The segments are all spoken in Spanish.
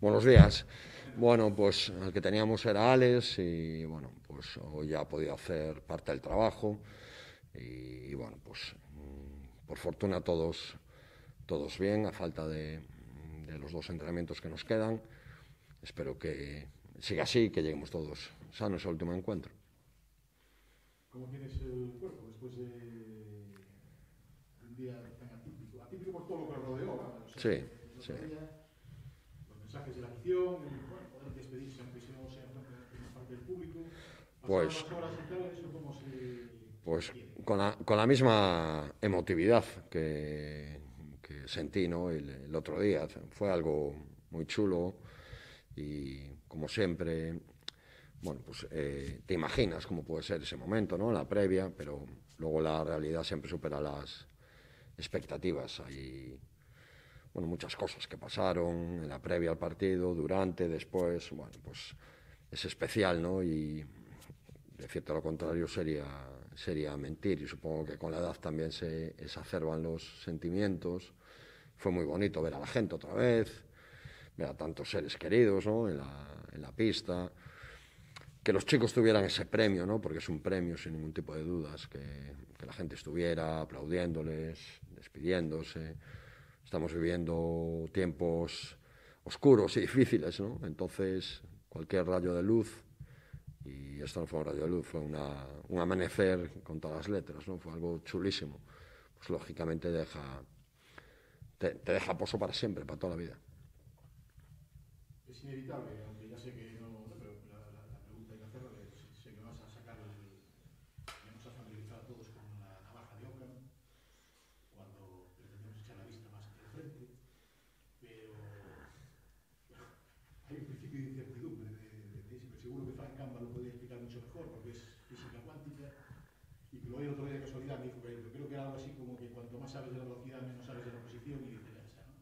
Buenos días. Bueno, pues el que teníamos era Alex y bueno, pues hoy ya ha podido hacer parte del trabajo y, bueno, pues mm, por fortuna todos, todos bien, a falta de, de los dos entrenamientos que nos quedan. Espero que siga así, que lleguemos todos sanos al último encuentro. ¿Cómo tienes el cuerpo después de un día tan atípico? Atípico por todo lo que rodeó, ¿no? O sea, Sí, sí. día, mensajes de la afición, el, bueno, poder despedirse aunque si no sea en parte del público. Pues- horas cómo se... Pues con la, con la misma emotividad que, que sentí ¿no? el, el otro día. Fue algo muy chulo y como siempre, bueno, pues eh, te imaginas cómo puede ser ese momento, ¿no? La previa, pero luego la realidad siempre supera las expectativas. Hay bueno, muchas cosas que pasaron en la previa al partido, durante, después, bueno, pues es especial, ¿no? Y decirte lo contrario sería, sería mentir y supongo que con la edad también se exacerban los sentimientos. Fue muy bonito ver a la gente otra vez, ver a tantos seres queridos ¿no? en, la, en la pista, que los chicos tuvieran ese premio, ¿no? porque es un premio sin ningún tipo de dudas, que, que la gente estuviera aplaudiéndoles, despidiéndose. Estamos viviendo tiempos oscuros y difíciles, ¿no? entonces cualquier rayo de luz y esto no fue un rayo de luz, fue una, un amanecer con todas las letras, ¿no? Fue algo chulísimo. Pues lógicamente deja, te, deja pozo para siempre, para toda la vida. Es inevitable, aunque que dice Plume, de, de, de, seguro que Frank Gamba lo podría explicar mucho mejor, porque es física cuántica, y que lo oí otro día de casualidad, me dijo que yo creo que era algo así como que cuanto más sabes de la velocidad, menos sabes de la posición y viceversa. ¿no?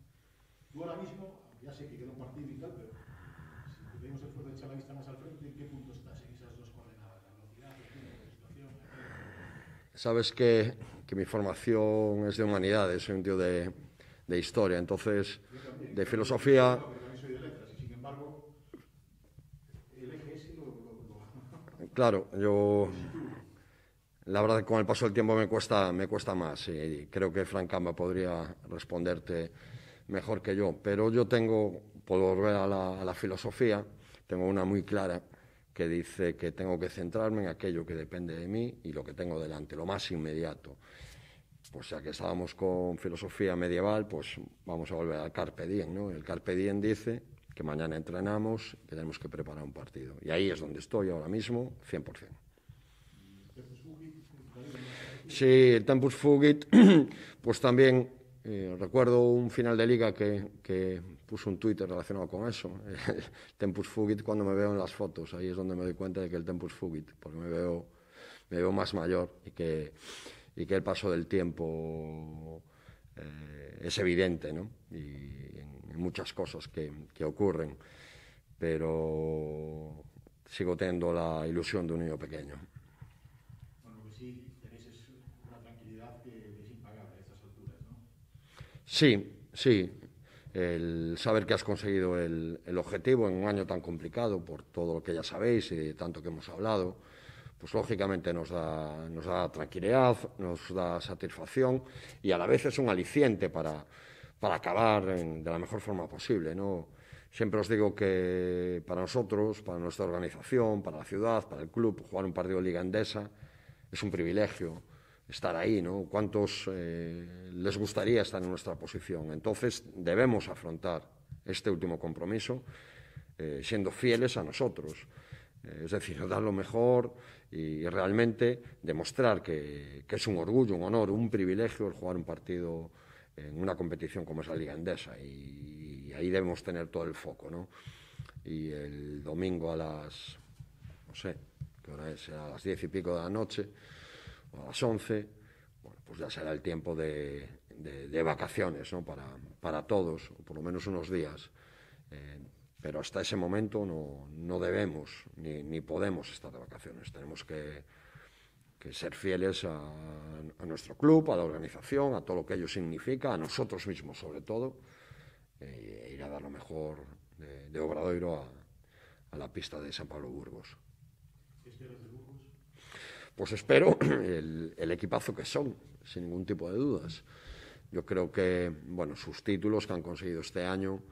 Tú ahora mismo, ya sé que quedó un partido y tal, pero si tenemos el esfuerzo de echar la vista más al frente, ¿en qué punto estás en esas dos coordenadas? La velocidad, el tiempo, la situación, el... Sabes que, que mi formación es de humanidades, soy un tío de, de historia, entonces de filosofía... claro, yo la verdad con el paso del tiempo me cuesta, me cuesta más y creo que Frank Camba podría responderte mejor que yo, pero yo tengo, por volver a la, a la filosofía, tengo una muy clara que dice que tengo que centrarme en aquello que depende de mí y lo que tengo delante, lo más inmediato. Pues ya que estábamos con filosofía medieval, pues vamos a volver al Carpe Diem, ¿no? El Carpe Diem dice que mañana entrenamos, que tenemos que preparar un partido. Y ahí es donde estoy ahora mismo, 100%. Sí, el Tempus Fugit, pues también eh, recuerdo un final de liga que, que puso un Twitter relacionado con eso. El Tempus Fugit cuando me veo en las fotos, ahí es donde me doy cuenta de que el Tempus Fugit, porque me veo, me veo más mayor y que, y que el paso del tiempo eh, es evidente, ¿no? Y en, muchas cosas que, que ocurren, pero sigo teniendo la ilusión de un niño pequeño. bueno, que sí tenéis es una tranquilidad que es impagable a estas alturas, ¿no? Sí, sí. El saber que has conseguido el, el objetivo en un año tan complicado, por todo lo que ya sabéis y de tanto que hemos hablado, pues lógicamente nos da, nos da tranquilidad, nos da satisfacción y a la vez es un aliciente para, para acabar de la mejor forma posible. ¿no? Siempre os digo que para nosotros, para nuestra organización, para la ciudad, para el club, jugar un partido de Liga Endesa es un privilegio estar ahí, ¿no? ¿Cuántos eh, les gustaría estar en nuestra posición? Entonces debemos afrontar este último compromiso eh, siendo fieles a nosotros. Eh, es decir, dar lo mejor y, realmente demostrar que, que es un orgullo, un honor, un privilegio el jugar un partido en una competición como es la Liga Endesa y, ahí debemos tener todo el foco, ¿no? Y el domingo a las, no sé, ¿qué hora es? A las diez y pico de la noche o a las 11, bueno, pues ya será el tiempo de vacaciones ¿no? para, para todos, o por lo menos unos días. Eh, pero hasta ese momento no, no debemos ni, ni podemos estar de vacaciones. Tenemos que, que ser fieles a, a nuestro club, a la organización, a todo lo que ello significa, a nosotros mismos sobre todo, eh, e ir a dar lo mejor de, de Obradoiro a, a la pista de San Pablo Burgos. ¿Qué esperas de Burgos? Pues espero el, el equipazo que son, sin ningún tipo de dudas. Yo creo que, bueno, sus títulos que han conseguido este año,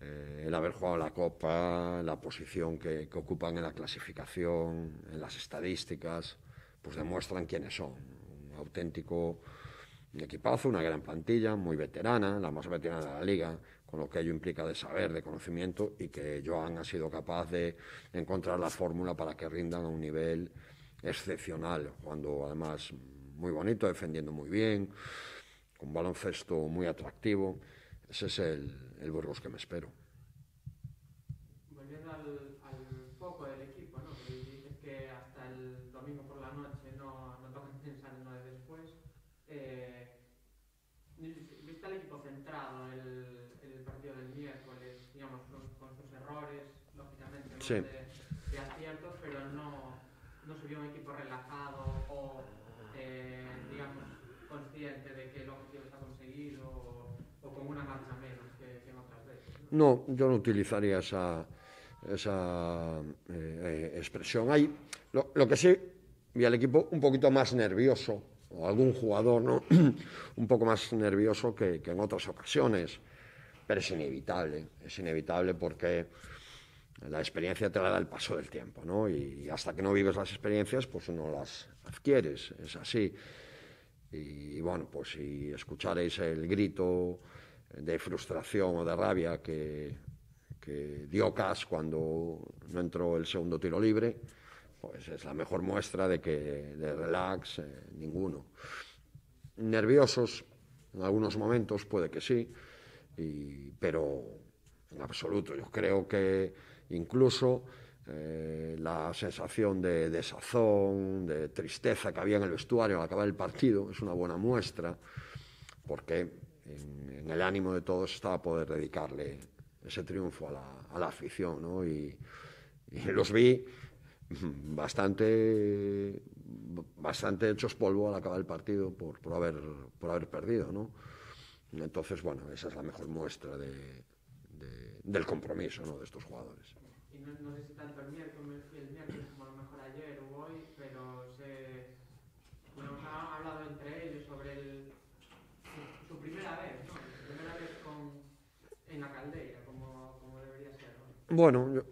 eh, el haber jugado la Copa, la posición que, que, ocupan en la clasificación, en las estadísticas, pues demuestran quiénes son. Un auténtico equipazo, una gran plantilla, muy veterana, la más veterana de la liga, con lo que ello implica de saber, de conocimiento, y que Joan ha sido capaz de encontrar la fórmula para que rindan a un nivel excepcional, cuando además muy bonito, defendiendo muy bien, con baloncesto muy atractivo. Ese es el, el Burgos que me espero. Volviendo al, al foco del equipo, ¿no? que dices que hasta el domingo por la noche no, no tocan pensar en lo de después. Eh, ¿Viste al equipo centrado el, el partido del miércoles, digamos, con, con sus errores, lógicamente, ¿no? Sí. de, de aciertos, pero no, no se vio un equipo relajado o, eh, digamos, consciente de que conseguido ¿no? Yo no utilizaría esa, esa eh, eh, expresión. Hay, lo, que sí, vi al equipo un poquito más nervioso, o algún jugador ¿no? un poco más nervioso que, que en otras ocasiones, pero es inevitable, es inevitable porque la experiencia te la da el paso del tiempo, ¿no? Y hasta que no vives las experiencias, pues no las adquieres, es así. Y, y bueno, pues si escucharéis el grito de frustración o de rabia que, dio Cas cuando no entró el segundo tiro libre, pues es la mejor muestra de que de relax eh, ninguno. Nerviosos en algunos momentos puede que sí, y, pero en absoluto. Yo creo que incluso eh, la sensación de desazón, de tristeza que había en el vestuario al acabar el partido es una buena muestra, porque en, el ánimo de todos estaba poder dedicarle ese triunfo a la, a la afición, ¿no? Y, los vi bastante, bastante hechos polvo al acabar el partido por, por, haber, por haber perdido, ¿no? Entonces, bueno, esa es la mejor muestra de, de, del compromiso ¿no? de estos jugadores. Y no, no, sé si tanto miércoles como a lo mejor ayer o hoy, pero se, bueno, han hablado entre ellos sobre el, su, su, primera vez, ¿no? Su primera vez con, en la caldeira, como, como debería ser. ¿no? Bueno, yo,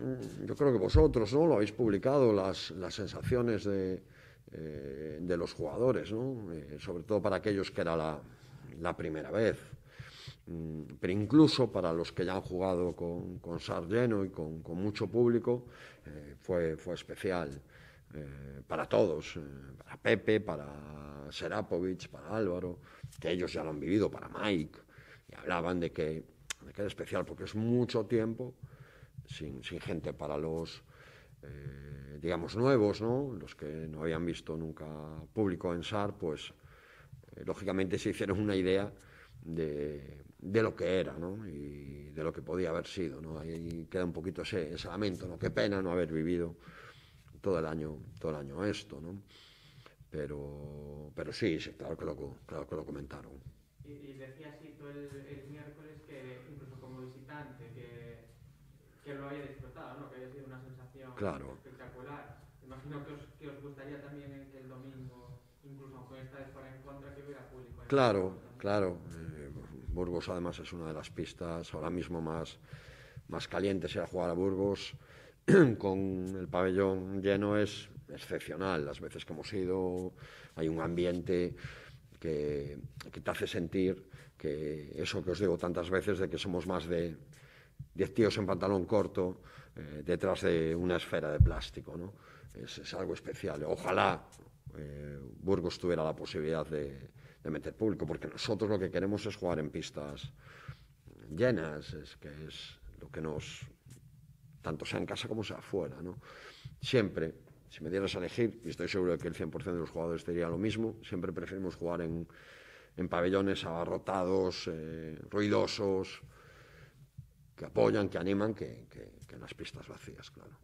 yo, creo que vosotros ¿no? lo habéis publicado, las, las sensaciones de, eh, los jugadores, ¿no? Eh, sobre todo para aquellos que era la, primera vez. Mm, pero incluso para los que ya han jugado con, con y con, mucho público, eh, fue, especial. Para todos, para Pepe, para Serapovic, para Álvaro, que ellos ya lo han vivido, para Mike, y hablaban de que, de que era especial porque es mucho tiempo sin, gente para los, eh, digamos, nuevos, ¿no? los que no habían visto nunca público en SAR, pues eh, lógicamente se hicieron una idea de, lo que era ¿no? y de lo que podía haber sido. ¿no? Ahí queda un poquito ese, ese lamento, ¿no? qué pena no haber vivido todo el año, todo el año esto. ¿no? Pero, pero sí, sí, claro que lo, claro que lo comentaron. Y, y decía Sito el, el, miércoles que incluso como visitante, que, que lo haya disfrutado, ¿no? que haya sido una sensación claro. espectacular. Imagino que os, que os gustaría también el domingo incluso aunque esta vez fuera en contra, que hubiera público. Claro, claro. Eh, Burgos además es una de las pistas ahora mismo más, más calientes. Ir a jugar a Burgos con el pabellón lleno es excepcional. Las veces que hemos ido hay un ambiente que, que te hace sentir que eso que os digo tantas veces de que somos más de 10 tíos en pantalón corto eh, detrás de una esfera de plástico, ¿no? Es, algo especial. Ojalá eh, Burgos tuviera la posibilidad de, meter público, porque nosotros lo que queremos es jugar en pistas llenas, es que es lo que nos, tanto sea en casa como sea afuera, ¿no? Siempre, si me dieras a elegir, y estoy seguro de que el 100% de los jugadores diría lo mismo, siempre preferimos jugar en, en pabellones abarrotados, eh, ruidosos, que apoyan, que animan, que, que, que en las pistas vacías, claro.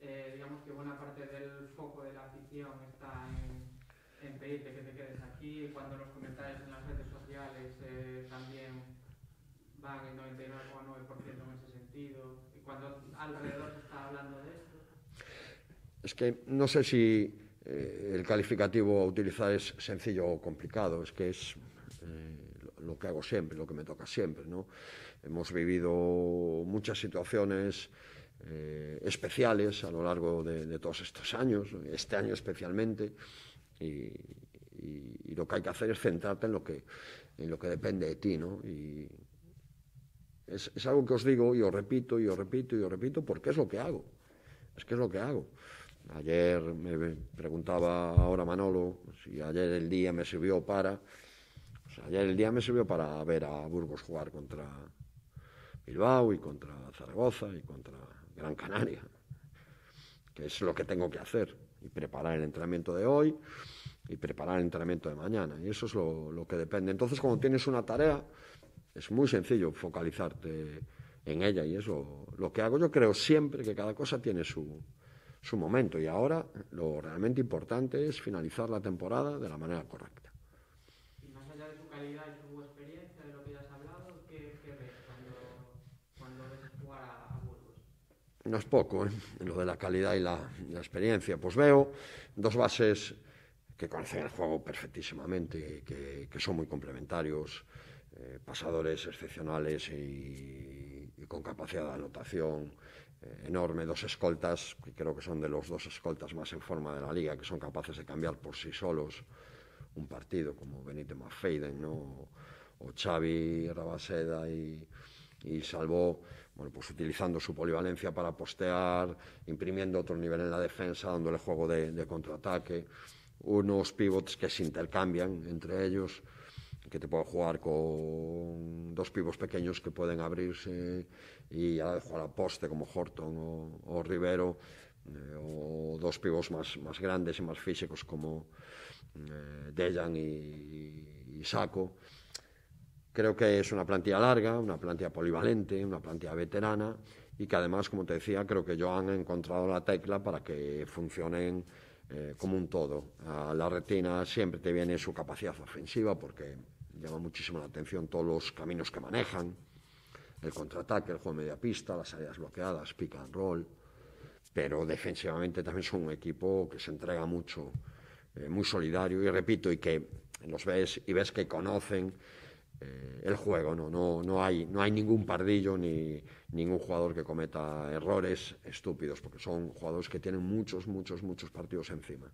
eh, digamos que buena parte del foco de la afición está en, en pedirte que te quedes aquí, cuando los comentarios en las redes sociales eh, también van el 99,9% en ese sentido, y cuando alrededor se está hablando de esto. Es que no sé si eh, el calificativo a utilizar es sencillo o complicado, es que es eh, lo que hago siempre, lo que me toca siempre. ¿no? Hemos vivido muchas situaciones eh, especiales a lo largo de, de, todos estos años, este año especialmente, y, y, y, lo que hay que hacer es centrarte en lo que, en lo que depende de ti. ¿no? Y es, es algo que os digo y os repito y os repito y os repito porque es lo que hago. Es que es lo que hago. Ayer me preguntaba ahora Manolo si ayer el día me sirvió para. Ayer el día me sirvió para ver a Burgos jugar contra Bilbao y contra Zaragoza y contra Gran Canaria, que es lo que tengo que hacer y preparar el entrenamiento de hoy y preparar el entrenamiento de mañana. Y eso es lo, lo que depende. Entonces, cuando tienes una tarea, es muy sencillo focalizarte en ella y es lo, lo que hago. Yo creo siempre que cada cosa tiene su, su momento y ahora lo realmente importante es finalizar la temporada de la manera correcta. Y más allá de su calidad y su experiencia, de lo que ya has hablado, ¿qué, qué ves cuando, cuando ves jugar a, a Burgos? No es poco, ¿eh? lo de la calidad y la, la, experiencia. Pues veo dos bases que conocen el juego perfectísimamente, que, que son muy complementarios, eh, pasadores excepcionales y, y con capacidad de anotación enorme, dos escoltas, que creo que son de los dos escoltas más en forma de la liga, que son capaces de cambiar por sí solos un partido, como Benito Mafeiden, ¿no? o Xavi Rabaseda y, y Salvó, bueno, pues utilizando su polivalencia para postear, imprimiendo otro nivel en la defensa, dándole juego de, de contraataque, unos pivots que se intercambian entre ellos, que te pueden jugar con dos pivos pequeños que pueden abrirse y a jugar a poste como Horton o, o Rivero, eh, o dos pivos más, más grandes y más físicos como eh, Dejan y, y Saco. Creo que es una plantilla larga, una plantilla polivalente, una plantilla veterana y que además, como te decía, creo que Joan ha encontrado la tecla para que funcionen eh, como un todo. A la retina siempre te viene su capacidad ofensiva porque llama muchísimo la atención todos los caminos que manejan, el contraataque, el juego de media pista, las áreas bloqueadas, pick and roll, pero defensivamente también son un equipo que se entrega mucho, eh, muy solidario y repito, y que los ves y ves que conocen eh, el juego, ¿no? No, no, hay, no hay ningún pardillo ni ningún jugador que cometa errores estúpidos, porque son jugadores que tienen muchos, muchos, muchos partidos encima.